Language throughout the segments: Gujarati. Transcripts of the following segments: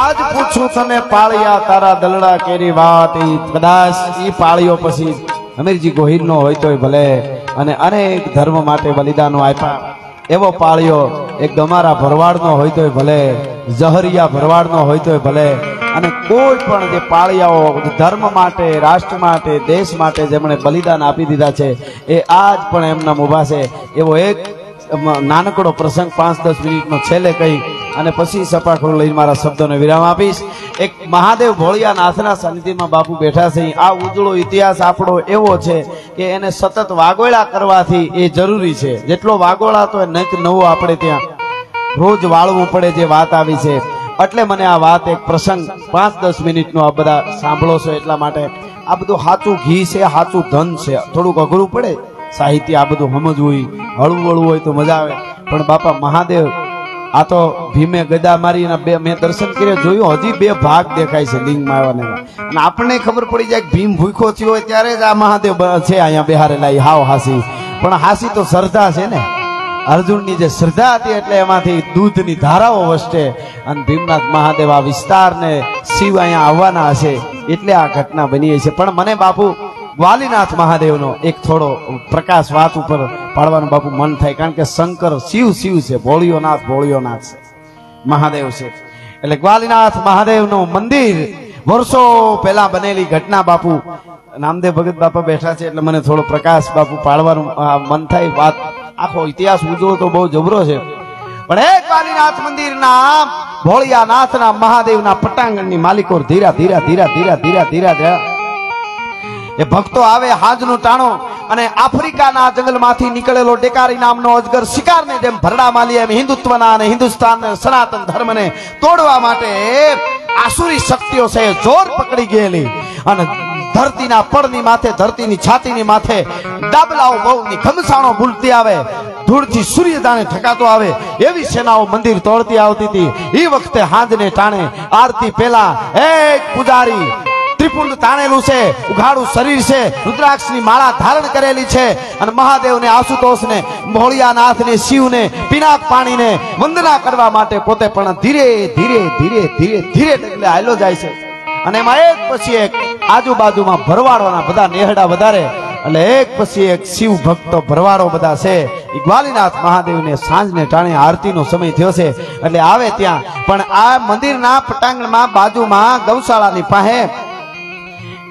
આજ પૂછું તને પાળિયા તારા દલડા કેરી વાત ઈ કદાચ ઈ પાળિયો પછી અમીરજી ગોહિલ નો હોય તોય ભલે. અને અનેક ધર્મ માટે બલિદાનો આપ્યા. એવો પાળિયો એક ગમારા ભરવાડનો હોય તોય ભલે, ઝહરિયા ભરવાડનો હોય તોય ભલે. અને કોઈ પણ જે પાળિયાઓ ધર્મ માટે, રાષ્ટ્ર માટે, દેશ માટે જેમણે બલિદાન આપી દીધા છે, એ આજ પણ એમના ઊભા છે એવો એક નાનકડો પ્રસંગ પાંચ દસ મિનિટનો છેલ્લે કહી અને પછી સપાખડું લઈને મારા શબ્દોને વિરામ આપીશ. એક મહાદેવ ભોળિયા નાથના સાનિધ્યમાં બાપુ બેઠા છે. આ ઉજળો ઇતિહાસ આપણો એવો છે કે એને સતત વાગોળા કરવાથી એ જરૂરી છે. જેટલો વાગોળા તો નક નવો આપણે ત્યાં રોજ વાળવું પડે જે વાત આવી છે. એટલે મને આ વાત એક પ્રસંગ પાંચ દસ મિનિટનો આ બધા સાંભળો છો એટલા માટે. આ બધું સાચું ઘી છે સાચું ધન છે. થોડુંક અઘરું પડે. સાહિત્ય આ બધું સમજવું હળવું હળવું હોય તો મજા આવે. પણ બાપા મહાદેવ આ તો ભીમે ગદા મારી બે મેં દર્શન કર્યા, જોયું, હજી બે ભાગ દેખાય છે લિંગમાં આવ્યા અને આપણને ખબર પડી જાય ભીમ ભૂખો થયો હોય ત્યારે જ આ મહાદેવ છે અહીંયા બિહારેલા હાવ હાસી. પણ હાસી તો શ્રદ્ધા છે ને. અર્જુનની જે શ્રદ્ધા હતી એટલે એમાંથી દૂધની ધારાઓ વસશે અને ભીમનાથ મહાદેવ આ વિસ્તારને શિવ અહીંયા આવવાના હશે. એટલે આ ઘટના બની છે. પણ મને બાપુ ગ્વાલીનાથ મહાદેવનો એક થોડો પ્રકાશ વાત ઉપર પાડવાનું બાપુ મન થાય, કારણ કે શંકર શિવ શિવ છે ભોળિયો નાથ ભોળિયો નાથ છે, મહાદેવ છે. એટલે ગ્વાલીનાથ મહાદેવનું મંદિર વર્ષો પહેલા બનેલી ઘટના બાપુ, નામદેવ ભગત બાપા બેઠા છે એટલે મને થોડો પ્રકાશ બાપુ પાડવાનું મન થાય વાત, આખો ઇતિહાસ ઉજવો તો બહુ જબરો છે. પણ એ ગ્વાલીનાથ મંદિરના ભોળિયા નાથના મહાદેવના પટાંગણની માલિકો ધીરા ધીરા ધીરા ધીરા ધીરા ધીરા ધીરા એ ભક્તો આવે હાજનું ટાણો અને આફ્રિકાના જંગલમાંથી નીકળેલો ડેકારી નામનો અજગર શિકારને જેમ ભરડા માલી એમ હિન્દુત્વના અને હિન્દુસ્તાન સનાતન ધર્મને તોડવા માટે આસુરી શક્તિઓ છે, જોર પકડી ગયેલી. અને ધરતીના પડની માથે, ધરતીની છાતીની માથે ડાબલાઓ બહુની ઘમસાણો ભૂલતી આવે. ધૂળથી સૂર્યદાને ઠકાતો આવે. એવી સેનાઓ મંદિર તોડતી આવતી હતી. એ વખતે હાંજને ટાણે આરતી પેલા એક પૂજારી ત્રિપુંડ તાણેલું છે, ઉઘાડું શરીર છે, રુદ્રાક્ષની માળા ધારણ કરેલી છે અને મહાદેવને, આશુતોષને શિવ શિવને, પિનાક પાણીને વંદના કરવા માટે પોતે પણ ધીરે ધીરે ધીરે ધીરે ધીરે ડગલે હાલો જાય છે. અને એમાં એક પછી એક આજુબાજુમાં ભરવાડોના બધા નેહડા વધારે, એટલે એક પછી એક શિવ ભક્તો ભરવાડો બધા છે. ગ્વાલીનાથ મહાદેવને સાંજને ટાણે આરતીનો સમય થયો છે, એટલે આવે ત્યાં. પણ આ મંદિરના પટાંગણમાં બાજુમાં ગૌશાળાની પાસે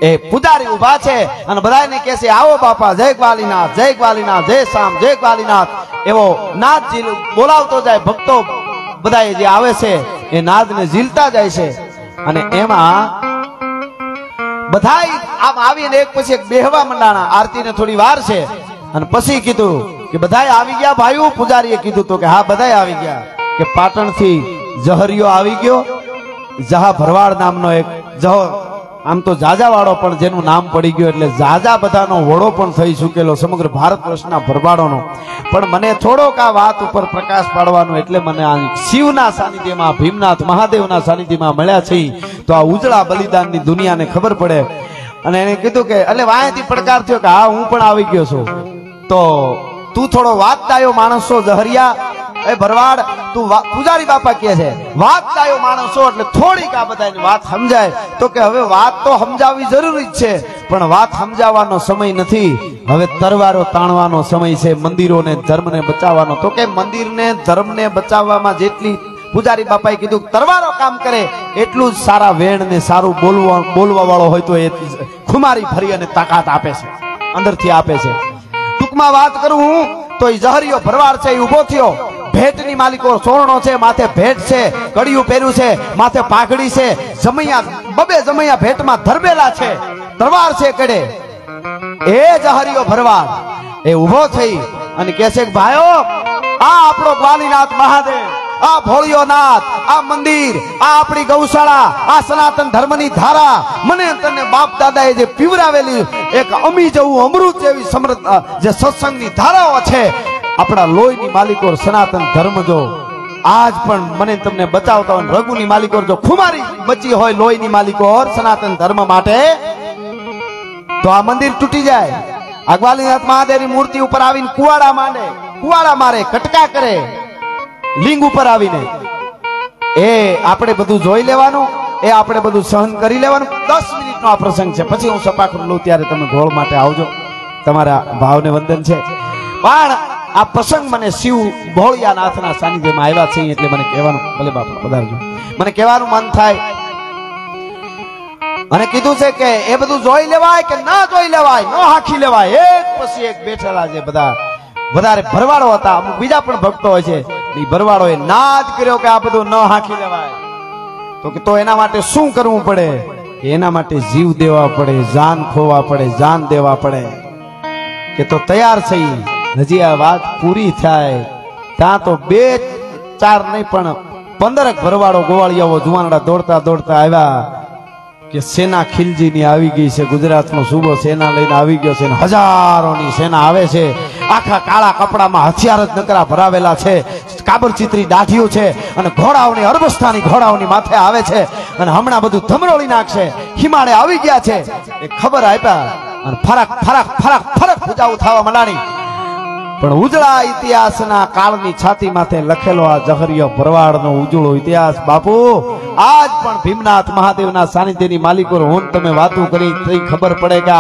એ પુજારી ઊભા છે અને બધાને કહે છે, આવો બાપા, જય ગ્વાલીનાથ જય ગ્વાલીનાથ, જય શામ જય ગ્વાલીનાથ. એવો નાથજી બોલાવતો જાય, ભક્તો બધા જે આવે છે, એ નાદને ઝીલતા જાય છે. અને એમાં બધા આમ આવીને એક પછી એક બેહવા મંડાણા, આરતીને થોડી વાર છે. અને પછી કીધું કે, બધાય આવી ગયા ભાઈઓ? પૂજારીએ કીધું તો કે, હા બધા આવી ગયા. કે પાટણથી જહરિયો આવી ગયો જહા ભરવાડ નામનો એક જહો આમ તો જાજાવાળો પણ જેનું નામ પડી ગયું એટલે જાજા બધાનો વડો પણ થઈ ચૂકેલો, સમગ્ર ભારત વર્ષના ભરવાડોનો. પણ મને થોડોક આ વાત ઉપર પ્રકાશ પાડવાનો એટલે મને આ શિવના સાનિધ્યમાં, ભીમનાથ મહાદેવના સાનિધ્યમાં મળ્યા છે તો આ ઉજળા બલિદાનની દુનિયાને ખબર પડે. અને એને કીધું કે એટલે વાયાથી પડકાર થયો કે હા, હું પણ આવી ગયો છું. તો તું થોડો વાતદાયો માણસ માણસો જહરિયા ભરવાડ, તું પૂજારી બાપા કે છે વાતદાયો માણસ માણસો એટલે થોડીક આ બધાની વાત સમજાય. તો કે હવે વાત તો સમજાવવી જરૂરી જ છે, પણ વાત સમજાવવાનો સમય નથી. હવે તરવારો તાણવાનો સમય છે, મંદિરોને, ધર્મને બચાવવાનો. તો કે મંદિરને, ધર્મને બચાવવામાં જેટલી પૂજારી બાપાએ કીધું તરવારો કામ કરે, એટલું જ સારા વેણ ને સારું બોલવા બોલવા વાળો હોય તો એ ખુમારી ભરી અને તાકાત આપે છે, અંદરથી આપે છે. ટૂંકમાં વાત કરું હું, તો એ જહરીયો ભરવાડ છે એ ઊભો થયો. ભેટની માલિકો સોરણો છે, માથે ભેટ છે, કડિયું પહેર્યું છે, માથે પાઘડી છે, જમૈયા, બબે જમૈયા ભેટમાં ધરબેલા છે તરવાર છે કડે. એ જહરીયો ભરવાડ. એ ઊભો થઈ અને કહે છે ભાઈઓ, આ આપણો ગ્વાલીનાથ મહાદેવ, આ ભોળિયો નાથ આ મંદિર, આ આપણી ગૌશાળા, આ સનાતન ધર્મની ધારા, મને તને બાપ દાદાએ જે પીવરાવેલી એક અમી જેવું અમૃત જેવી સમૃદ્ધ જે સત્સંગની ધારાઓ છે આપણા લોહીની માલિકો સનાતન ધર્મ જો આજ પણ મને તમને બચાવતા હોય રઘુની માલિકો જો ખુમારી બચી હોય લોહીની માલિકો સનાતન ધર્મ માટે, તો આ મંદિર તૂટી જાય. અગવાલીનાથ મહાદેવની મૂર્તિ ઉપર આવીને કુવાડા માંડે. કુવાડા મારે, કટકા કરે. લિંગ ઉપર આવીને. એ આપણે બધું જોઈ લેવાનું, એ આપણે બધું સહન કરી લેવાનું. દસ મિનિટનો આ પ્રસંગ છે. પછી હું સપાખરું લઉં ત્યારે તમે ગોળ માટે આવજો. તમારા ભાવને વંદન છે. પણ આ પ્રસંગ મને શિવ ભોળિયાનાથના સાનિધ્યમાં આવ્યા છે એટલે મને કહેવાનું, ભલે બાપા, પધારજો. મને કહેવાનું મન થાય. અને કીધું છે કે એ બધું જોઈ લેવાય કે ના જોઈ લેવાય, ન હાખી લેવાય. એક પછી એક બેઠેલા છે બધા. વધારે ભરવાડો હતા. અમુક બીજા પણ ભક્તો હોય છે. એ ભરવાડોએ ના જ કર્યો કે આ બધું ન હાખી લેવાય. તો કે તો એના માટે શું કરવું પડે? એના માટે જીવ દેવા પડે, જાન ખોવા પડે, જાન દેવા પડે. કે તો તૈયાર થઈ હજી આ વાત પૂરી થાય. ત્યાં તો બે ચાર નહીં, પણ પંદરક ભરવાડો ગોવાળિયાઓ જુવાનડા દોડતા દોડતા આવ્યા કે સેના ખિલજીની આવી ગઈ છે. ગુજરાતનો સૂબો સેના લઈને આવી ગયો છે હજારોની સેના આવે છે. આખા કાળા કપડામાં હથિયાર જ નકરા ભરાવેલા છે. કાબર ચિત્રી દાઢીઓ છે અને ઘોડાઓની, અરબસ્થાની ઘોડાઓની માથે આવે છે અને હમણાં બધું ધમરોળી નાખશે. હિમાળે આવી ગયા છે. એ ખબર આપ્યા અને ફરક ફરક ફરક ફરક પૂજાઓ થવા માંડાણી પણ ઉજળા ઇતિહાસના કાળની છાતી માથે લખેલો આ જહરિયો ભરવાડનો ઉજળો ઇતિહાસ. બાપુ, આજ પણ ભીમનાથ મહાદેવના સાનિધ્યની માલિકો હું તમે વાતો કરી તો ખબર પડે કે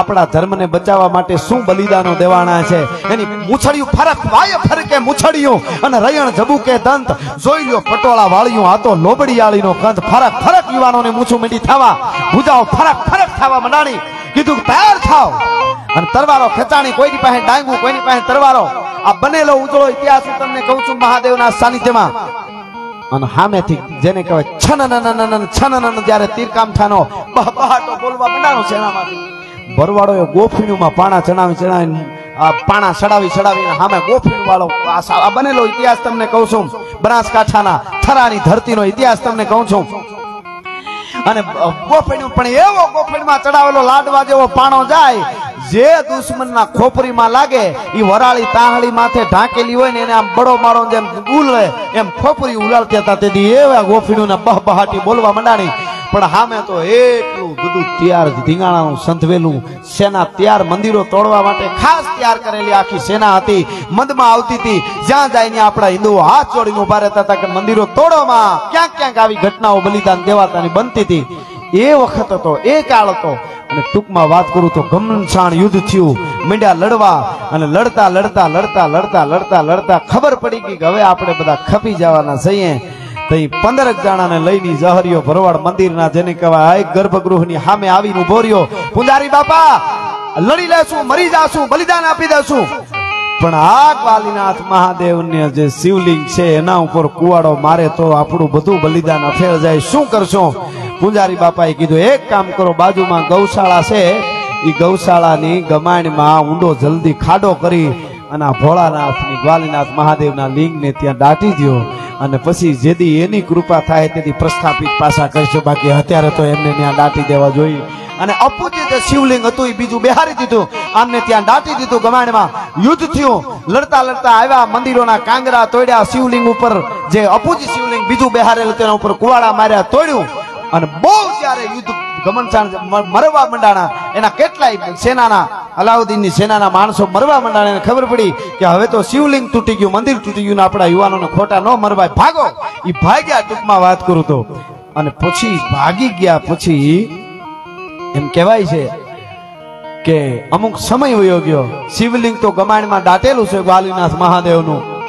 આપણા ધર્મને બચાવવા માટે શું બલિદાનો દેવાના છે. એની મૂછડિયું ફરક, વાય ફરકે મૂછડિયું અને રયણ જબુકે દંત. જોઈ લ્યો પટોળા વાળિયું, આ તો લોબડીયાળીનો કંત ફરક ફરક યુવાનોને મૂછું મીંડી થવા. ભૂજાઓ ફરક ફરક થવા મંડાણી કીધું તૈયાર થાવ. અને તરવારો ખેંચાણી, કોઈની પાસે ડાંગું, કોઈની પાસે તરવારો આ બનેલો ઉજળો ઇતિહાસ હું તમને કહું છું મહાદેવના સાનિધ્યમાં. અને સામેથી જેને કહેવાય છન છનનન જ્યારે તીરકામઠાનો બહાટો બોલવા મંડાણો છે એનામાંથી. ભરવાડોએ ગોફીણુંમાં પાણા ચડાવી ચડાવીને, આ પાણા ચડાવી ચડાવી સામે ગોફીણ વાળો આ બનેલો ઇતિહાસ તમને કહું છું. બનાસકાંઠાના થરાની ધરતીનો ઇતિહાસ તમને કહું છું. અને ગોફણ, પણ એવો ગોફેણમાં ચડાવેલો લાડવા જેવો પાણો જાય, જે દુશ્મનના ખોપરીમાં લાગે, ઈ વરાળી તાહળી માથે ઢાંકેલી હોય ને એને આમ બડો માળો જેમ ઉલે એમ ખોપરી ઉલાળતા હતા. તેથી એવા ગોફીનું બહ બહાટી બોલવા મંડાણી. પણ હામે તો એટલું બધું તૈયાર ધીંગાણાનું સંધવેલું સેના તૈયાર મંદિરો તોડવા માટે ખાસ તૈયાર કરેલી આખી સેના હતી. મદમાં આવતી હતી. જ્યાં જાય આપણા હિન્દુઓ હાથ જોડીને ઊભા રહેતા હતા કે મંદિરો તોડોમાં ક્યાંક ક્યાંક આવી ઘટનાઓ બલિદાન દેવાતાની બનતી હતી. એ વખત હતો, એ કાળ હતો. અને ટૂંકમાં વાત કરું તો ગમનસાણ યુદ્ધ થયું. મીંડ્યા લડવા અને લડતા લડતા લડતા લડતા લડતા લડતા ખબર પડી ગઈ કે હવે આપણે બધા ખપી જવાના છીએ. તઈ પંદરક જણાને લઈને જહરિયો ભરવાડ મંદિરના જેને કહેવાય ગર્ભગૃહની સામે આવીને ઊભો રહ્યો. પુંજારી બાપા, લડી લેશું, મરી જાશું, બલિદાન આપી દેશું. પણ આ કાલીનાથ મહાદેવને જે શિવલિંગ છે એના ઉપર કુવાડો મારે તો આપણું બધું બલિદાન અફેર જાય. શું કરશો? પૂજારી બાપાએ કીધું, એક કામ કરો, બાજુમાં ગૌશાળા છે. એ ગૌશાળાની ગમાણમાં ઊંડો જલ્દી ખાડો કરી અને ભોળાનાથની, ગ્વાલીનાથ મહાદેવના લિંગને ત્યાં દાટી દો અને પછી જેદી એની કૃપા થાય તેથી પ્રસ્થાપિત પાછા કરશો બાકી અત્યારે તો એમને ત્યાં દાટી દેવા જોઈએ. અને અપૂજિત શિવલિંગ હતું એ બીજું બિહારી દીધું. આમને ત્યાં દાટી દીધું ગમાણમાં. યુદ્ધ થયું. લડતા લડતા આવ્યા, મંદિરોના કાંગરા તોડ્યા, શિવલિંગ ઉપર જે અપૂજિત શિવલિંગ બીજું બિહારેલું તેના ઉપર કુવાડા માર્યા, તોડ્યું. અને બહુ ત્યારે યુદ્ધ ગમનસાણ મરવા મંડાણા. એના કેટલાય સેનાના, અલાઉદ્દીનની સેનાના માણસો મરવા મંડાણા. એને ખબર પડી કે હવે તો શિવલિંગ તૂટી ગયું, મંદિર તૂટી ગયું આપણા યુવાનોને ખોટા ન મરવાય. ભાગો! એ ભાગ્યા ટૂંકમાં વાત કરું તો. અને પછી ભાગી ગયા પછી એમ કહેવાય છે કે અમુક સમય વયો ગયો. શિવલિંગ તો ગમાણમાં દાટેલું છે ગ્વાલીનાથ મહાદેવનું.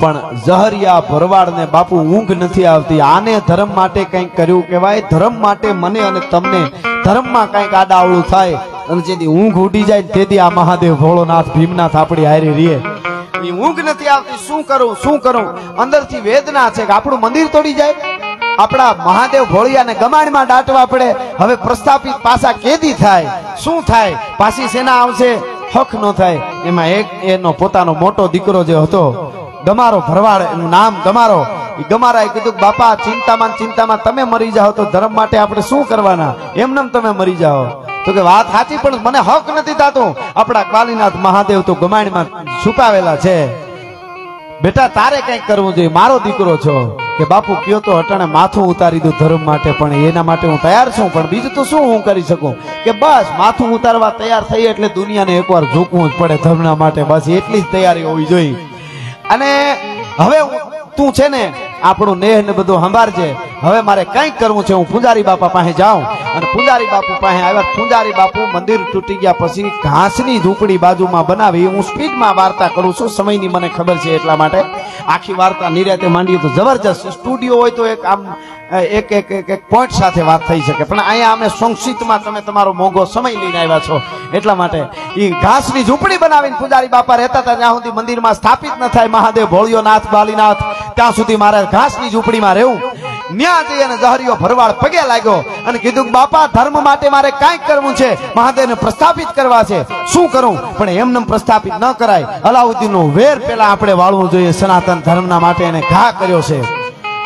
પણ ઝહરિયા ભરવાડને બાપુ ઊંઘ નથી આવતી. આને ધર્મ માટે કંઈક કર્યું કહેવાય? ધર્મ માટે મને અને તમને ધર્મમાં કંઈક આડાવળું થાય અને જેથી ઊંઘ ઉડી જાય તેથી આ મહાદેવ ભોળોનાથ ભીમનાથ આપણી હારી રીએ ઊંઘ નથી આવતી. શું કરું? શું કરું? અંદરથી વેદના છે કે આપણું મંદિર તોડી જાય? આપણા મહાદેવ ભોળિયાને ગમાણમાં દાટવા પડે. હવે પ્રસ્થાપિત પાછા કેદી થાય? શું થાય? પાછી સેના આવશે? હક ન થાય. એમાં એક એનો પોતાનો મોટો દીકરો જે હતો ગમારો ભરવાડ, એનું નામ ગમારો એ ગમારાએ કીધું, બાપા, ચિંતામાં ચિંતામાં તમે મરી જાઓ તો ધર્મ માટે આપણે શું કરવાના? એમનેમ તમે મરી જાઓ. તો કે વાત સાચી, પણ મને હક નથી થતો. આપણા કાલીનાથ મહાદેવ તો ગમાણીમાં છુપાવેલા છે. બેટા, તારે કંઈક કરવું જોઈએ. મારો દીકરો છો. કે બાપુ, કયો તો અટાણે માથું ઉતારી દઉં ધર્મ માટે, પણ એના માટે હું તૈયાર છું. પણ બીજું તો શું હું કરી શકું? કે બસ, માથું ઉતારવા તૈયાર થઈ, એટલે દુનિયાને એકવાર ઝૂકવું જ પડે ધર્મના માટે. બસ, એટલી જ તૈયારી હોવી જોઈએ. અને હવે તું છે ને આપણું નેહ ને બધું સંભાળજે. હવે મારે કંઈક કરવું છે, હું પૂજારી બાપા પાસે જાઉં અને પૂજારી બાપુ પાસે આવ્યા. પૂજારી બાપુ મંદિર તૂટી ગયા પછી ઘાસની ઝૂંપડી બાજુમાં બનાવી. હું સ્પીડમાં વાર્તા કરું છું. સમયની મને ખબર છે એટલા માટે. આખી વાર્તા નિર્યાતે માંડીએ તો જબરજસ્ત. સ્ટુડિયો હોય તો એક આમ એક એક એક એક પોઈન્ટ સાથે વાત થઈ શકે. પણ અહીંયા અમે સંક્ષિપ્તમાં તમે તમારો મોંઘો સમય લઈને આવ્યા છો. એટલા માટે એ ઘાસની ઝૂંપડી બનાવીને પૂજારી બાપા રહેતા હતા, જ્યાં સુધી મંદિરમાં સ્થાપિત ન થાય મહાદેવ ભોળિયોનાથ, બાલીનાથ, ત્યાં સુધી મારે ઘાસની ઝૂંપડીમાં રહેવું. ન્યા જઈ અને જહરીયો ભરવાડ પગે લાગ્યો અને કીધું કે, બાપા, ધર્મ માટે મારે કાંઈક કરવું છે. મહાદેવને પ્રસ્થાપિત કરવા છે. શું કરું? પણ એમને પ્રસ્થાપિત ન કરાય. અલાઉદ્દીનનો વેર પેલા આપણે વાળવું જોઈએ. સનાતન ધર્મના માટે એને ઘા કર્યો છે.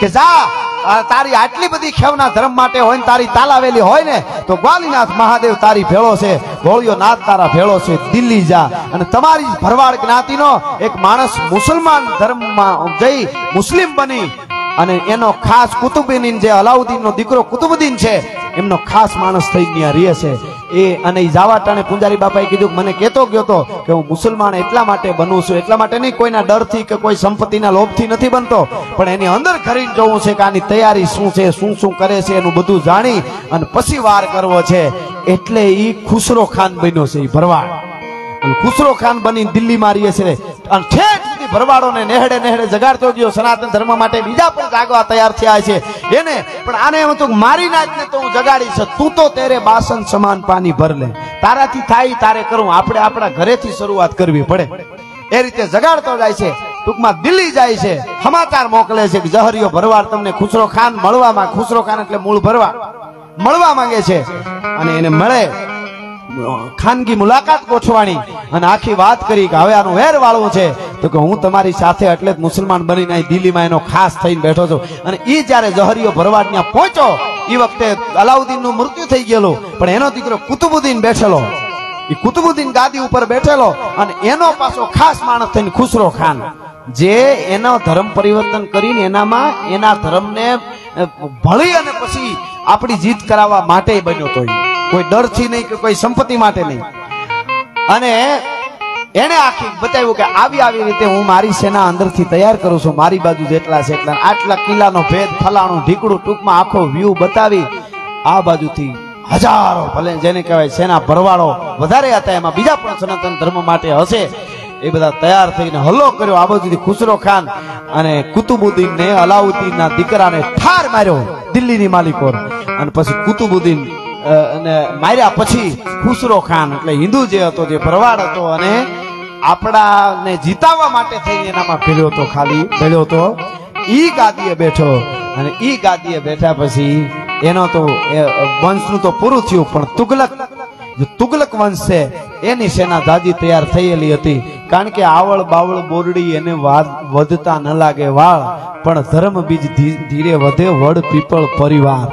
કે જા તારી આટલી બધી ખેવના ધર્મ માટે હોય ને, તારી તાલાવેલી હોય ને, તો ગ્વાલીનાથ મહાદેવ તારી ભેળો છે. ભોળિયો નાથ તારા ભેળો છે. દિલ્હી જા. અને તમારી ભરવાડ જ્ઞાતિનો એક માણસ મુસલમાન ધર્મમાં જઈ મુસ્લિમ બની અને એનો ખાસ કુતુબદીન જે અલાઉદ્દીનનો દીકરો કુતુબુદ્દીન છે, એમનો ખાસ માણસ થઈ ગયા રહે છે. એ અને ઈ જાવા ટાણે પૂંજારી બાપાએ કીધું મને કહેતો ગયો તો કે હું મુસલમાન એટલા માટે બનું છું, એટલા માટે નહીં, કોઈના ડરથી કે કોઈ સંપત્તિના લોભથી નથી બનતો, પણ એની અંદર ખરીને જોવું છે કે આની તૈયારી શું છે, શું શું કરે છે એનું બધું જાણી અને પછી વાર કરવો છે. એટલે એ ખુસરો ખાન બન્યો છે એ ભરવાડ. અને ખુસરો ખાન બની દિલ્હી મારીએ છે અને ઠેઠ ભરવાડોને નેહડે નેહડે જગાડતો ગયો. સનાતન ધર્મ માટે બીજા પણ જાગવા તૈયાર થયા છે. એને પણ આને એમ હતું મારી નાખ ને તો હું જગાડીશ. તું તો તેરે બાસન સમાન પાણી ભર લે. તારાથી થાય, તારે કરું. આપણે આપણા ઘરેથી શરૂઆત કરવી પડે. એ રીતે જગાડતો જાય છે. ટૂંકમાં દિલ્હી જાય છે. સમાચાર મોકલે છે કે જહરીયો ભરવાડ તમને ખુસરો ખાન મળવામાં, ખુસરો ખાન એટલે મૂળ ભરવા, મળવા માંગે છે. અને એને મળે ખાનગી મુલાકાત ગોઠવાણી. અને આખી વાત કરી કે હવે આનું વેર વાળવું છે. તો કે હું તમારી સાથે એટલે જ મુસલમાન બનીને દિલ્હીમાં એનો ખાસ થઈને બેઠો છું. અને એ જ્યારે જહરીયો ભરવાડ ત્યાં પહોંચ્યો એ વખતે અલાઉદ્દીનનું મૃત્યુ થઈ ગયેલું. પણ એનો દીકરો કુતુબુદ્દીન બેઠેલો. એ કુતુબુદ્દીન ગાદી ઉપર બેઠેલો અને એનો પાછો ખાસ માણસ થઈને ખુસરો ખાન. જે એનો ધર્મ પરિવર્તન કરીને એનામાં એના ધર્મને ભળી અને પછી આપણી જીત કરાવવા માટે બન્યો તો. કોઈ ડરથી નહીં કે કોઈ સંપત્તિ માટે નહીં. અને એને આખી બતાવ્યું કે આવી આવી રીતે હું મારી સેના અંદરથી તૈયાર કરું છું, મારી બાજુ જેટલા છે એટલા. આટલા કિલ્લાનો ભેદ ફલાણું ઢીકડું ટૂંકમાં આખો વ્યૂ બતાવી આ બાજુથી હજારો, ભલે જેને કહેવાય સેના ભરવાડો વધારે હતા, એમાં બીજા પણ સનાતન ધર્મ માટે હશે. એ બધા તૈયાર થઈને હલ્લો કર્યો આ બાજુથી ખુસરો ખાન અને કુતુબુદ્દીન ને અલાઉદ્દીનના દીકરાને ઠાર માર્યો દિલ્હીની માલિકો અને પછી કુતુબુદ્દીન અને માર્યા પછી ખુસરો ખાન, એટલે હિન્દુ જે હતો, જે ભરવાડ હતો અને આપણાને જીતાવવા માટે થઈને એનામાં ભેળ્યો હતો, ખાલી ભેળ્યો હતો. ઈ ગાદીએ બેઠો અને ઈ ગાદીએ બેઠા પછી એનો તો વંશનું તો પૂરું થયું, પણ તુગલક તુગલક વંશ છે, એની સેના દાદી તૈયાર થયેલી હતી. કારણ કે આવળ બાવળ બોરડી એને વધતા ન લાગે વાળ, પણ ધર્મ બીજ ધીરે વધે વડ પીપળ પરિવાર.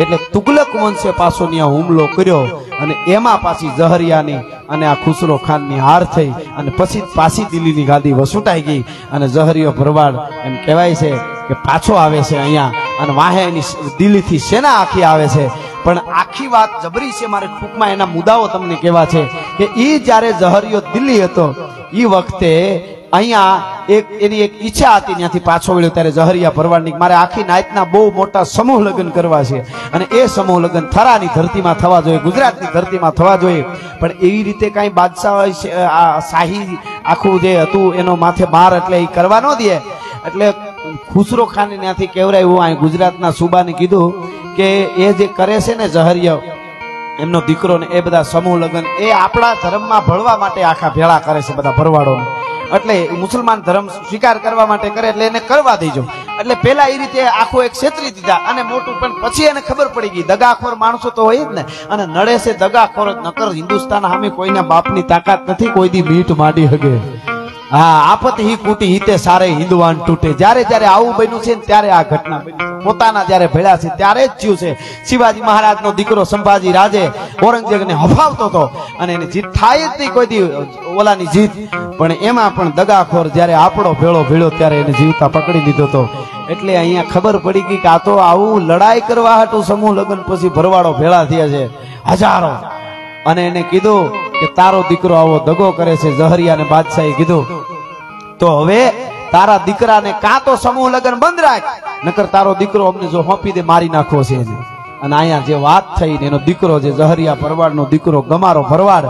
એટલે તુગલક વંશે પાછો ત્યાં હુમલો કર્યો, અને એમાં પાછી જહરિયાની અને આ ખુસરો ખાનની હાર થઈ, અને પછી પાછી દિલ્હીની ગાદી વસૂટાઈ ગઈ, અને જહરિયો ભરવાડ એમ કહેવાય છે કે પાછો આવે છે અહીંયા. અને વાહે એની દિલ્હીથી સેના આખી આવે છે. પણ આખી વાત જબરી છે મારે ટૂંકમાં એના મુદ્દાઓ તમને કહેવા છે કે એ જ્યારે જહરિયો દિલ્હી હતો એ વખતે અહીંયા એક એની એક ઈચ્છા હતી, ત્યાંથી પાછો વળ્યો ત્યારે જહરિયા ભરવાડની. મારે આખી નાયતના બહુ મોટા સમૂહ લગ્ન કરવા છે. અને એ સમૂહ લગ્ન થરાની ધરતીમાં થવા જોઈએ, ગુજરાતની ધરતીમાં થવા જોઈએ. પણ એવી રીતે કાંઈ બાદશાહ શાહી આખું જે હતું, એનો માથે માર એટલે એ કરવા ન દે. એટલે ખુસરો ખાને ત્યાંથી કેવરાયું અહીં ગુજરાતના સુબાને કીધું કે એ જે કરે છે ને જહરિયા એમનો દીકરો ને એ બધા સમૂહ લગ્ન, એ આપણા ધર્મમાં ભળવા માટે આખા ભેળા કરે છે બધા ભરવાડો એટલે મુસલમાન ધર્મ સ્વીકાર કરવા માટે કરે એટલે એને કરવા દેજો. એટલે પેલા એ રીતે આખું એક છેતરી દીધા અને મોટું પણ પછી એને ખબર પડી ગઈ, દગાખોર માણસો તો હોય જ ને. અને નડે છે દગાખોર નકર હિન્દુસ્તાન સામે કોઈના બાપની તાકાત નથી, કોઈ દી મીઠ માંડી હગે. હા આપત હી કુટી હિતે સારે હિન્દુવાન તૂટે. જ્યારે જ્યારે આવું બન્યું છે ત્યારે આ ઘટના પોતાના જ્યારે ભેળા છે, ત્યારે જ થયું છે. શિવાજી મહારાજનો દીકરો સંભાજી રાજે ઔરંગઝેબને હફાવતો હતો અને એની જીત થાય જ નહીં કોઈ ઓલાની જીત. પણ એમાં પણ દગાખોર જ્યારે આપણો ભેળો ભેળો ત્યારે એને જીવતા પકડી લીધો હતો. એટલે અહીંયા ખબર પડી ગઈ કે આ તો આવું લડાઈ કરવા હતું સમૂહ લગ્ન પછી ભરવાડો ભેળા થયા છે. હજારો. અને એને કીધું કે તારો દીકરો આવો દગો કરે છે જહરિયા ને બાદશાહે કીધું. તો હવે તારા દીકરાને કાં તો સમૂહ લગ્ન બંધ રાખ, નકર તારો દીકરો અમને જો હોપી દે, મારી નાખવો છે એને અને અહીંયા જે વાત થઈ એનો દીકરો જે જહરિયા ભરવાડનો દીકરો ગમારો ભરવાડ,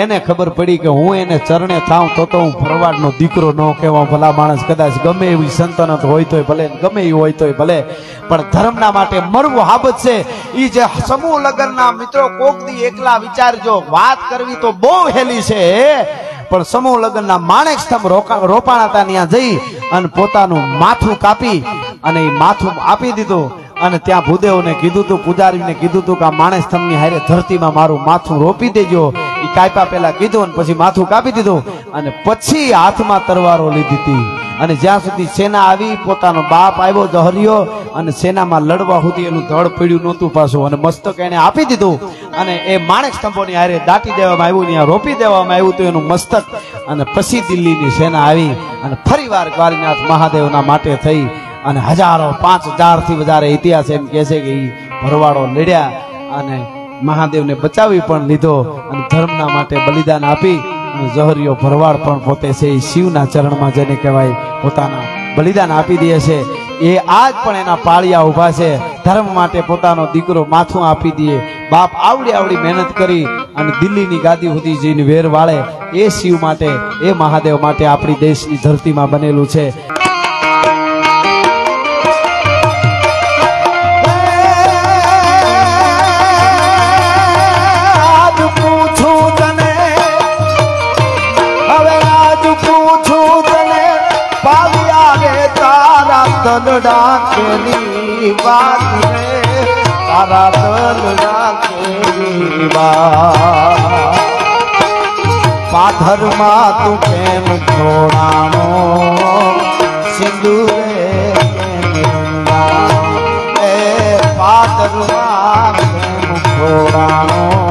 એને ખબર પડી કે હું એને ચરણે થાઉં તો તો હું ભરવાડનો દીકરો ન કહેવા ભલા માણસ કદાચ ગમે એવી સંતનત હોય તોય ભલે, ગમે એવી હોય તોય ભલે, પણ ધર્મના માટે મરવું હાબત છે. એ જે સમૂહ લગ્નના મિત્રો કોક દી એકલા વિચારજો, વાત કરવી તો બહુ હેલી છે. પણ સમૂહ લગ્નના માણેક સ્તંભ રોપાણા ત્યાં જઈ અને પોતાનું માથું કાપી અને એ માથું આપી દીધું. અને ત્યાં ભૂદેવને કીધું તું, પૂજારીને કીધું તું કે આ માણસ તમને હારે ધરતીમાં મારું માથું રોપી દેજો. એ કાપ્યા પહેલા કીધું અને પછી માથું કાપી દીધું અને પછી હાથમાં તરવારો લીધી હતી અને જ્યાં સુધી સેના આવી, પોતાનો બાપ આવ્યો જહરિયો અને સેનામાં લડવા સુધી એનું ધડ પીડ્યું નહોતું પાછું. અને મસ્તક એને આપી દીધું. અને એ માણેક સ્તંભોની હારે દાટી દેવામાં આવ્યું ત્યાં રોપી દેવામાં આવ્યું તો એનું મસ્તક. અને પછી દિલ્હીની સેના આવી અને ફરી વાર ગ્વારીનાથ મહાદેવના માટે થઈ. અને હજારો, પાંચ હજારથી વધારે ઇતિહાસ એમ કહે છે કે એ ભરવાડો લડ્યા અને મહાદેવને બચાવી પણ લીધો અને ધર્મના માટે બલિદાન આપી જહરિયો ભરવાડ પણ પોતે છે એ શિવના ચરણમાં જેને કહેવાય પોતાના બલિદાન આપી દે છે. એ આજ પણ એના પાળિયા ઊભા છે. ધર્મ માટે પોતાનો દીકરો માથું આપી દે. બાપ આવડી આવડી મહેનત કરી અને દિલ્હીની ગાદી સુધી જઈને વેર વાળે એ શિવ માટે, એ મહાદેવ માટે આપણી દેશની ધરતીમાં બનેલું છે. તનડા કેની વાત રે તારા તનડા કેની વાત પાથરમાં તું કેમ છોડાણો સિંદુરે કેમ? એ કેમ સિંદૂરે